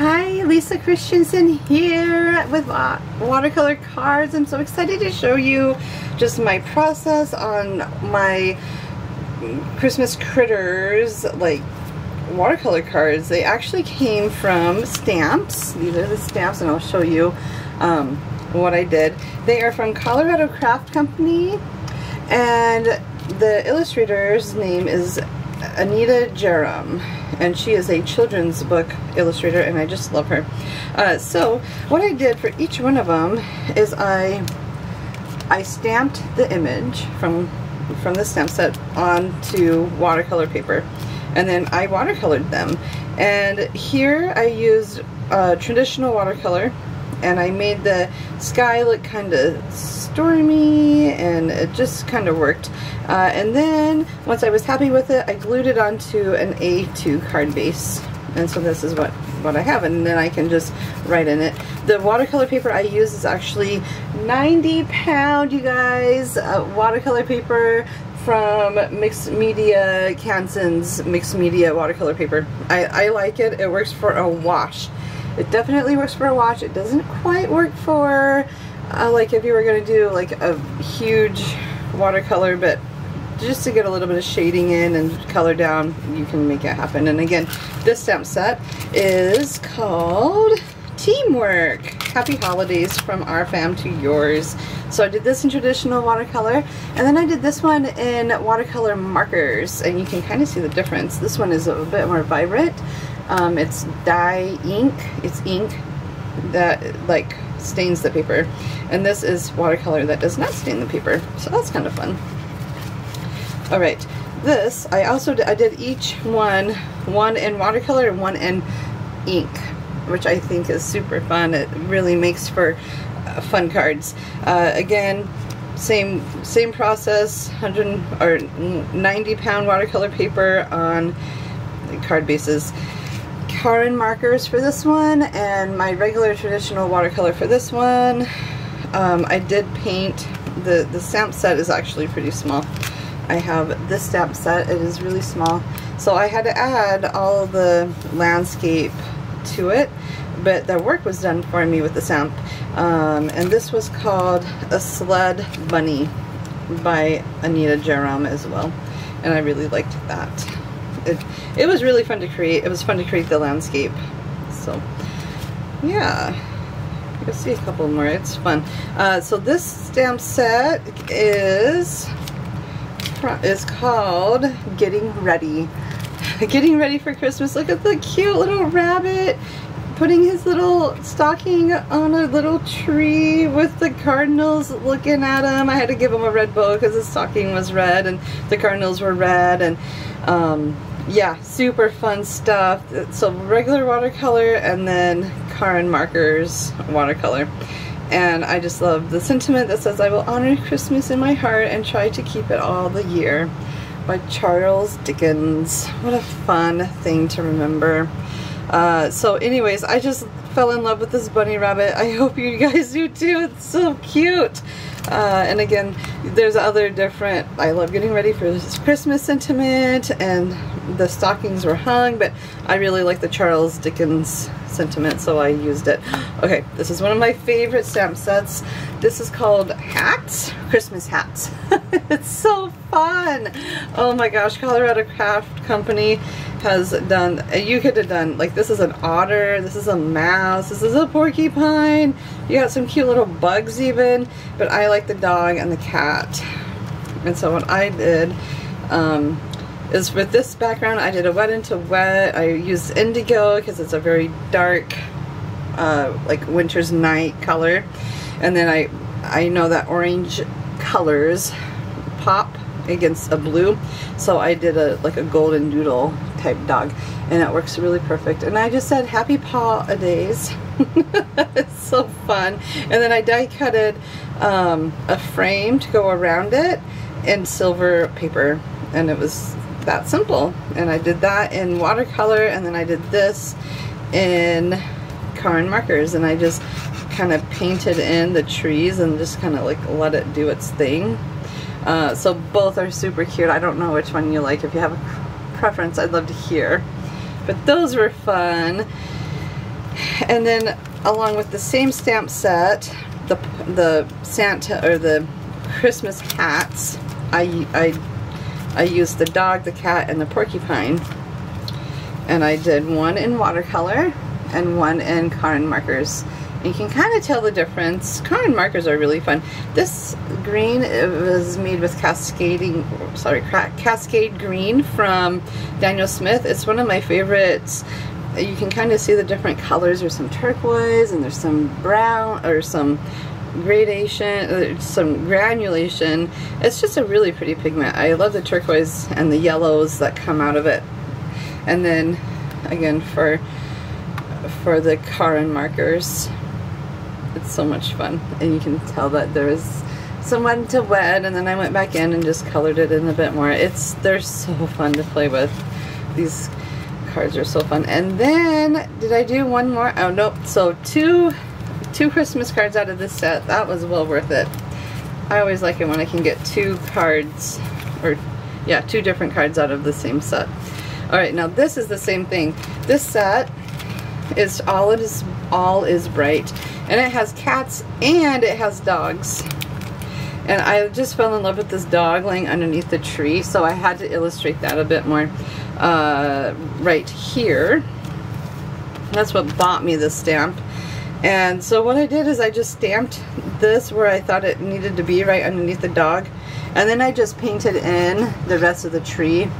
Hi, Lisa Christensen here with watercolor cards. I'm so excited to show you just my process on my Christmas critters, like watercolor cards. They actually came from stamps. These are the stamps and I'll show you um, what I did. They are from Colorado Craft Company and the illustrator's name is Anita Jeram and she is a children's book illustrator and I just love her. Uh, so what I did for each one of them is I I stamped the image from from the stamp set onto watercolor paper and then I watercolored them and here I used uh, traditional watercolor and I made the sky look kind of stormy and it just kind of worked. Uh, and then once I was happy with it, I glued it onto an A2 card base. And so this is what, what I have and then I can just write in it. The watercolor paper I use is actually 90 pound, you guys, uh, watercolor paper from Mixed Media, Canson's Mixed Media watercolor paper. I, I like it. It works for a wash. It definitely works for a watch. It doesn't quite work for uh, like if you were going to do like a huge watercolor, but just to get a little bit of shading in and color down, you can make it happen. And again, this stamp set is called Teamwork. Happy holidays from our fam to yours. So I did this in traditional watercolor and then I did this one in watercolor markers and you can kind of see the difference. This one is a bit more vibrant um, it's dye ink. It's ink that like stains the paper. And this is watercolor that does not stain the paper. So that's kind of fun. Alright, this, I also I did each one, one in watercolor and one in ink, which I think is super fun. It really makes for uh, fun cards. Uh, again, same same process, 100 or 90 pound watercolor paper on card bases. Karin markers for this one and my regular traditional watercolor for this one. Um, I did paint, the, the stamp set is actually pretty small. I have this stamp set, it is really small. So I had to add all the landscape to it, but the work was done for me with the stamp. Um, and this was called A Sled Bunny by Anita Jeram as well. And I really liked that it, it was really fun to create. It was fun to create the landscape. So, yeah. You'll see a couple more. It's fun. Uh, so this stamp set is is called Getting Ready. Getting Ready for Christmas. Look at the cute little rabbit putting his little stocking on a little tree with the cardinals looking at him. I had to give him a red bow because his stocking was red and the cardinals were red and um, yeah, super fun stuff. So regular watercolor and then Karin markers watercolor. And I just love the sentiment that says, I will honor Christmas in my heart and try to keep it all the year by Charles Dickens. What a fun thing to remember. Uh, so anyways, I just fell in love with this bunny rabbit. I hope you guys do too. It's so cute. Uh, and again, there's other different, I love getting ready for this Christmas sentiment and the stockings were hung, but I really like the Charles Dickens sentiment, so I used it. Okay, this is one of my favorite stamp sets. This is called Hats, Christmas Hats. it's so fun. Oh my gosh, Colorado Craft Company has done, you could have done, like this is an otter, this is a mouse, this is a porcupine. You got some cute little bugs even, but I like the dog and the cat. And so what I did, um, is with this background I did a wet into wet. I used indigo because it's a very dark uh, like winter's night color. And then I I know that orange colors pop against a blue. So I did a like a golden doodle type dog and it works really perfect. And I just said happy paw a days it's so fun. And then I die cutted um, a frame to go around it in silver paper and it was that simple. And I did that in watercolor and then I did this in Karin markers and I just kind of painted in the trees and just kind of like let it do its thing. Uh, so both are super cute. I don't know which one you like. If you have a preference, I'd love to hear. But those were fun. And then along with the same stamp set, the, the Santa or the Christmas hats, I, I, I used the dog, the cat, and the porcupine. And I did one in watercolor and one in Karin markers. And you can kind of tell the difference. Karin markers are really fun. This green it was made with cascading, sorry, Cascade Green from Daniel Smith. It's one of my favorites. You can kind of see the different colors. There's some turquoise and there's some brown or some gradation, uh, some granulation. It's just a really pretty pigment. I love the turquoise and the yellows that come out of it. And then again for for the Karin markers it's so much fun and you can tell that there's someone to wet and then I went back in and just colored it in a bit more it's they're so fun to play with these cards are so fun and then did I do one more oh nope so two two Christmas cards out of this set. That was well worth it. I always like it when I can get two cards or yeah two different cards out of the same set. Alright now this is the same thing. This set is all it is all is bright and it has cats and it has dogs. And I just fell in love with this dog laying underneath the tree so I had to illustrate that a bit more uh, right here. That's what bought me this stamp and so what I did is I just stamped this where I thought it needed to be right underneath the dog. And then I just painted in the rest of the tree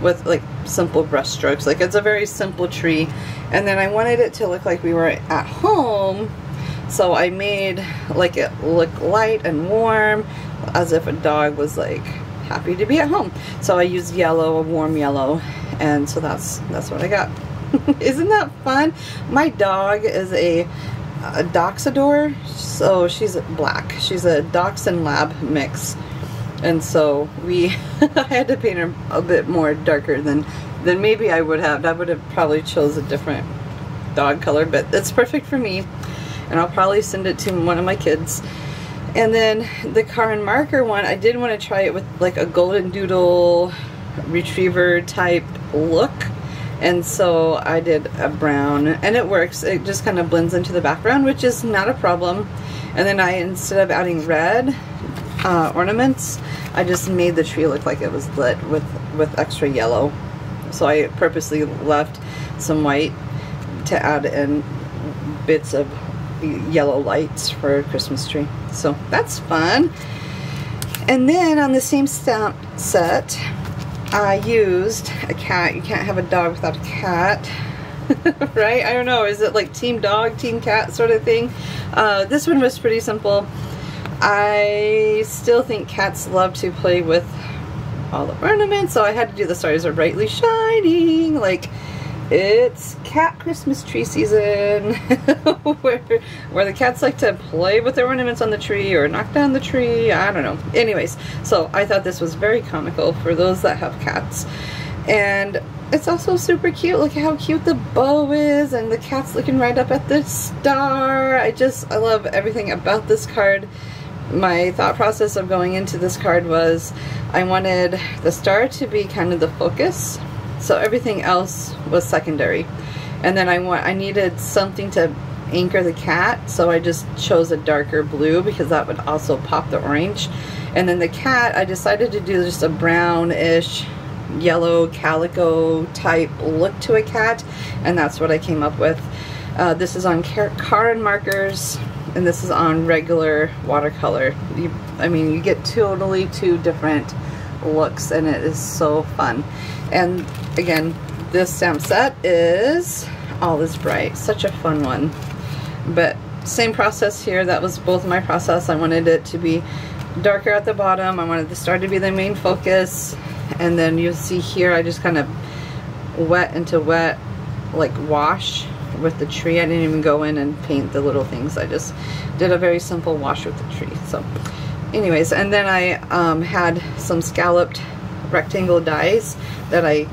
with like simple brush strokes. Like it's a very simple tree. And then I wanted it to look like we were at home. So I made like it look light and warm as if a dog was like happy to be at home. So I used yellow, a warm yellow, and so that's that's what I got. Isn't that fun? My dog is a, a Doxador, so she's black. She's a Dachshund Lab mix. And so we I had to paint her a bit more darker than than maybe I would have. I would have probably chose a different dog color, but it's perfect for me and I'll probably send it to one of my kids. And then the Karin marker one, I did want to try it with like a golden doodle retriever type look. And so I did a brown and it works. It just kind of blends into the background, which is not a problem. And then I, instead of adding red uh, ornaments, I just made the tree look like it was lit with, with extra yellow. So I purposely left some white to add in bits of yellow lights for a Christmas tree. So that's fun. And then on the same stamp set, I used a cat. You can't have a dog without a cat. right? I don't know. Is it like team dog, team cat sort of thing? Uh, this one was pretty simple. I still think cats love to play with all the ornaments, so I had to do the stars are brightly shining. Like, it's cat Christmas tree season where, where the cats like to play with their ornaments on the tree or knock down the tree. I don't know. Anyways, so I thought this was very comical for those that have cats. And it's also super cute. Look at how cute the bow is and the cat's looking right up at the star. I just, I love everything about this card. My thought process of going into this card was I wanted the star to be kind of the focus so everything else was secondary. And then I want I needed something to anchor the cat, so I just chose a darker blue because that would also pop the orange. And then the cat, I decided to do just a brownish yellow calico type look to a cat and that's what I came up with. Uh, this is on Karin markers and this is on regular watercolor. You, I mean you get totally two different looks and it is so fun. And again, this stamp set is All is Bright. Such a fun one. But same process here. That was both my process. I wanted it to be darker at the bottom. I wanted the star to be the main focus. And then you'll see here, I just kind of wet into wet, like wash with the tree. I didn't even go in and paint the little things. I just did a very simple wash with the tree. So anyways, and then I um, had some scalloped rectangle dies that I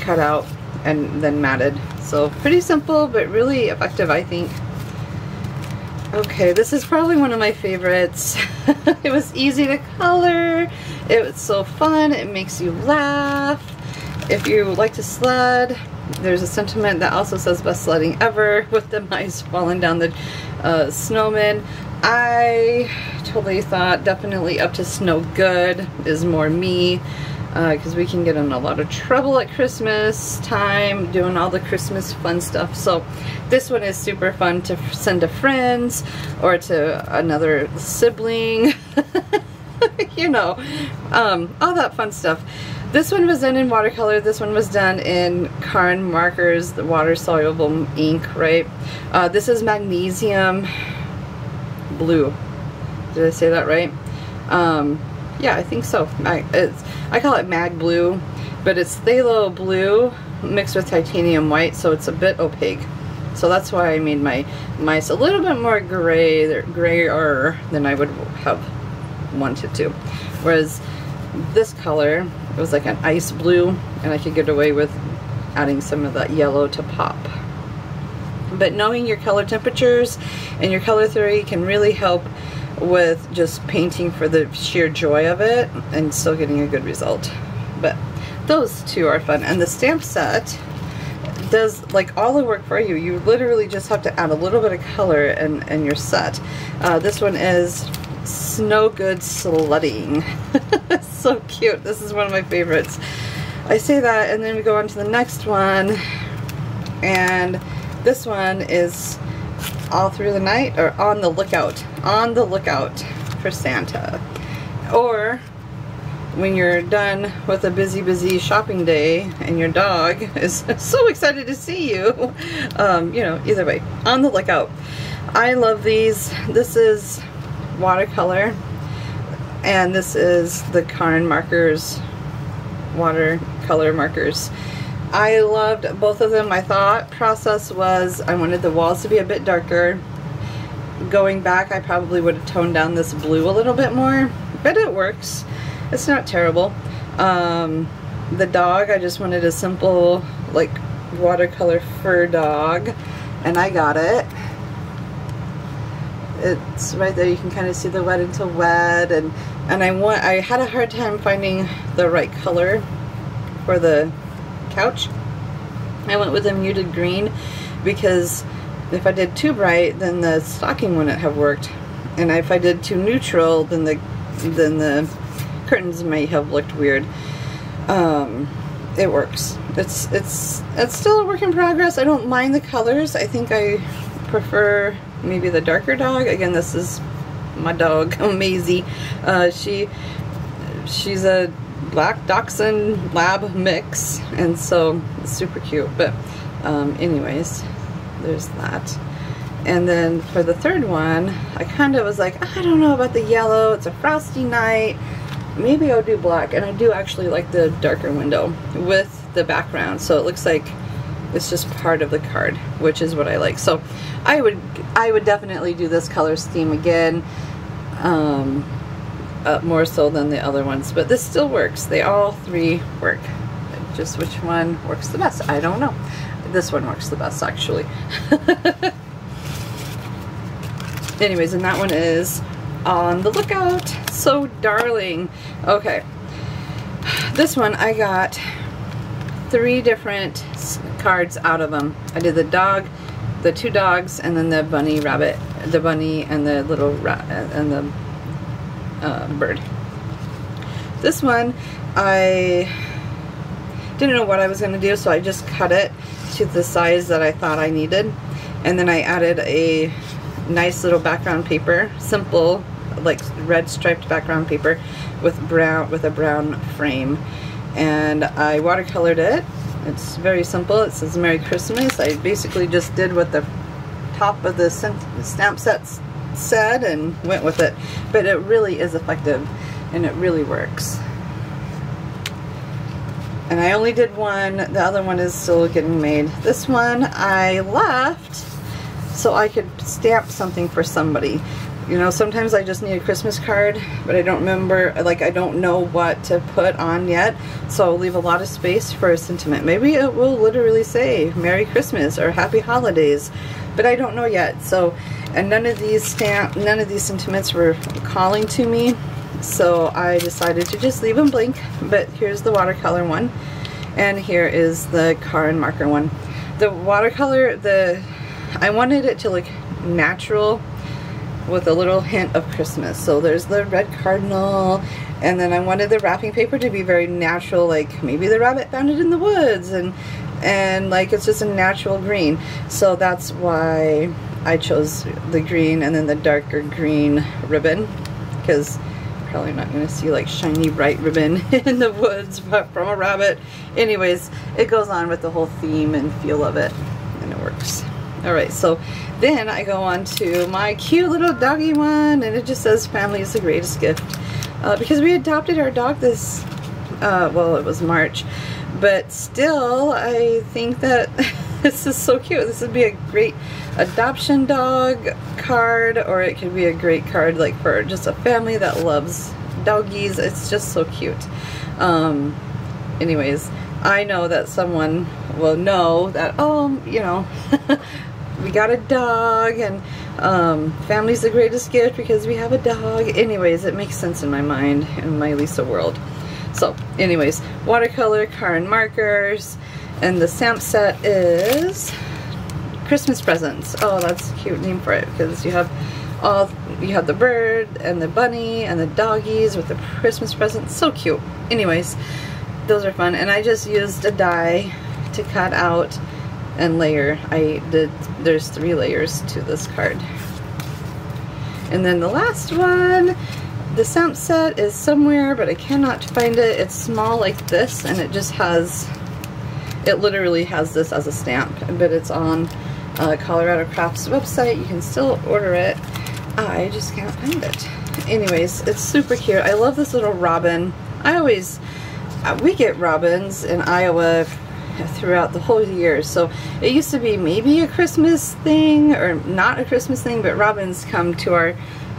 cut out and then matted. So pretty simple, but really effective, I think. Okay, this is probably one of my favorites. it was easy to color. It was so fun. It makes you laugh. If you like to sled, there's a sentiment that also says best sledding ever with the mice falling down the uh, snowman. I totally thought definitely up to snow good is more me because uh, we can get in a lot of trouble at Christmas time doing all the Christmas fun stuff. So this one is super fun to send to friends or to another sibling. you know, um, all that fun stuff. This one was done in watercolor. This one was done in Karin markers, the water soluble ink, right? Uh, this is magnesium blue. Did I say that right? Um, yeah, I think so. I, I call it mag blue, but it's phthalo blue mixed with titanium white, so it's a bit opaque. So that's why I made my mice a little bit more gray, grayer than I would have wanted to. Whereas this color, it was like an ice blue, and I could get away with adding some of that yellow to pop. But knowing your color temperatures and your color theory can really help with just painting for the sheer joy of it and still getting a good result. But those two are fun. And the stamp set does like all the work for you. You literally just have to add a little bit of color and, and you're set. Uh, this one is Snow Good Sledding. so cute. This is one of my favorites. I say that and then we go on to the next one and this one is all through the night or on the lookout on the lookout for Santa. Or when you're done with a busy busy shopping day and your dog is so excited to see you um, you know either way on the lookout. I love these. This is watercolor and this is the Karin markers watercolor markers I loved both of them. My thought process was I wanted the walls to be a bit darker. Going back, I probably would have toned down this blue a little bit more, but it works. It's not terrible. Um, the dog, I just wanted a simple, like, watercolor fur dog, and I got it. It's right there, you can kind of see the wet until wet, and, and I want, I had a hard time finding the right color for the couch. I went with a muted green because if I did too bright, then the stocking wouldn't have worked. And if I did too neutral, then the then the curtains may have looked weird. Um, it works. It's it's it's still a work in progress. I don't mind the colors. I think I prefer maybe the darker dog. Again, this is my dog, Maisie. Uh, she she's a black dachshund lab mix and so super cute but um, anyways there's that. And then for the third one I kind of was like I don't know about the yellow it's a frosty night maybe I'll do black and I do actually like the darker window with the background so it looks like it's just part of the card which is what I like. So I would I would definitely do this color scheme again um, uh, more so than the other ones, but this still works. They all three work. Just which one works the best, I don't know. This one works the best, actually. Anyways, and that one is on the lookout. So darling. Okay. This one I got three different cards out of them. I did the dog, the two dogs, and then the bunny rabbit, the bunny and the little rat and the uh, bird. This one, I didn't know what I was going to do, so I just cut it to the size that I thought I needed. And then I added a nice little background paper, simple, like red striped background paper with brown with a brown frame. And I watercolored it. It's very simple. It says Merry Christmas. I basically just did what the top of the stamp sets said and went with it. But it really is effective and it really works. And I only did one. The other one is still getting made. This one I left so I could stamp something for somebody. You know, sometimes I just need a Christmas card, but I don't remember, like I don't know what to put on yet. So I'll leave a lot of space for a sentiment. Maybe it will literally say Merry Christmas or Happy Holidays, but I don't know yet. So and none of these stamp none of these sentiments were calling to me so I decided to just leave them blank but here's the watercolor one And here is the Karin marker one. The watercolor, the I wanted it to look natural with a little hint of Christmas. So there's the red cardinal and then I wanted the wrapping paper to be very natural like maybe the rabbit found it in the woods and and like it's just a natural green. So that's why I chose the green and then the darker green ribbon because probably not going to see like shiny bright ribbon in the woods but from a rabbit. Anyways, it goes on with the whole theme and feel of it and it works. Alright, so then I go on to my cute little doggy one and it just says family is the greatest gift. Uh, because we adopted our dog this, uh, well it was March, but still I think that this is so cute. This would be a great adoption dog card or it could be a great card like for just a family that loves doggies. It's just so cute. Um, anyways, I know that someone will know that, oh, you know, we got a dog and um, family's the greatest gift because we have a dog. Anyways, it makes sense in my mind, in my Lisa world. So, anyways, watercolor, Karin markers, and the stamp set is Christmas presents. Oh, that's a cute name for it because you have all you have the bird and the bunny and the doggies with the Christmas presents. So cute. Anyways, those are fun. And I just used a die to cut out and layer. I did, there's three layers to this card. And then the last one, the stamp set is somewhere, but I cannot find it. It's small like this, and it just has, it literally has this as a stamp, but it's on uh, Colorado Crafts website. You can still order it. I just can't find it. Anyways, it's super cute. I love this little robin. I always, uh, we get robins in Iowa throughout the whole year. So it used to be maybe a Christmas thing or not a Christmas thing, but robins come to our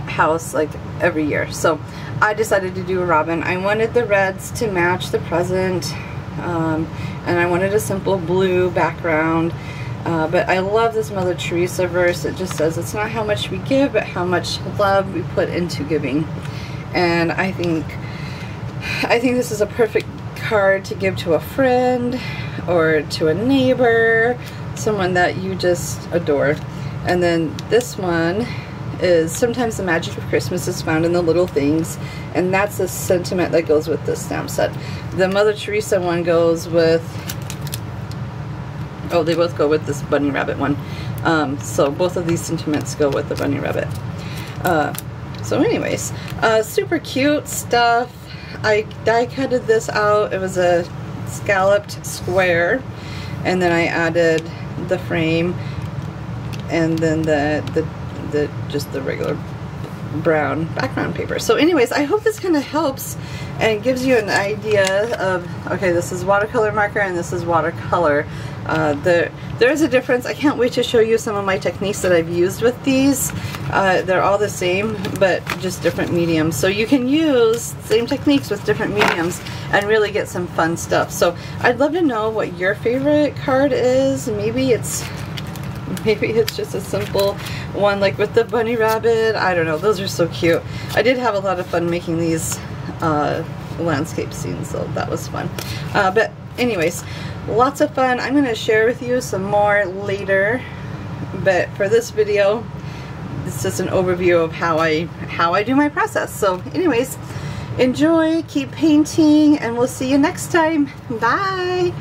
house like every year. So I decided to do a robin. I wanted the reds to match the present um, and I wanted a simple blue background. Uh, but I love this Mother Teresa verse. It just says it's not how much we give, but how much love we put into giving. And I think I think this is a perfect card to give to a friend or to a neighbor, someone that you just adore. And then this one is sometimes the magic of Christmas is found in the little things and that's the sentiment that goes with this stamp set. The Mother Teresa one goes with oh they both go with this bunny rabbit one. Um, so both of these sentiments go with the bunny rabbit. Uh, so anyways uh, super cute stuff. I die cutted this out. It was a scalloped square. And then I added the frame. And then the, the, the just the regular brown background paper. So anyways, I hope this kind of helps and gives you an idea of, okay, this is watercolor marker and this is watercolor. Uh, there, there's a difference. I can't wait to show you some of my techniques that I've used with these. Uh, they're all the same, but just different mediums. So you can use same techniques with different mediums and really get some fun stuff. So I'd love to know what your favorite card is. Maybe it's maybe it's just a simple one like with the bunny rabbit. I don't know. Those are so cute. I did have a lot of fun making these uh, landscape scenes, so that was fun. Uh, but anyways, lots of fun. I'm going to share with you some more later, but for this video, it's just an overview of how I how I do my process. So anyways, enjoy, keep painting, and we'll see you next time. Bye!